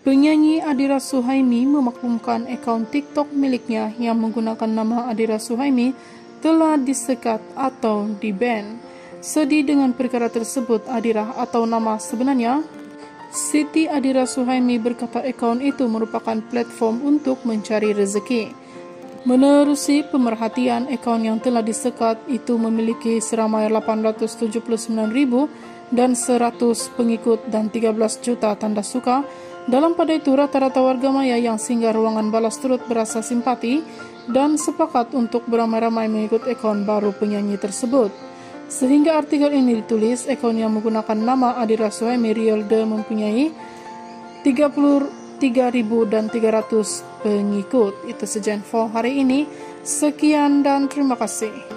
Penyanyi Adira Suhaimi memaklumkan akun TikTok miliknya yang menggunakan nama Adira Suhaimi telah disekat atau di-ban. Sedih dengan perkara tersebut, Adira atau nama sebenarnya Siti Adira Suhaimi berkata akun itu merupakan platform untuk mencari rezeki. Menerusi pemerhatian, akun yang telah disekat itu memiliki seramai 879.000 dan 100 pengikut dan 13 juta tanda suka. Dalam pada itu, rata-rata warga maya yang singgah ruangan balas turut berasa simpati dan sepakat untuk beramai-ramai mengikut akun baru penyanyi tersebut. Sehingga artikel ini ditulis, akun yang menggunakan nama Adira Suhaimi Rielde mempunyai 33.300 pengikut. Itu saja info hari ini. Sekian dan terima kasih.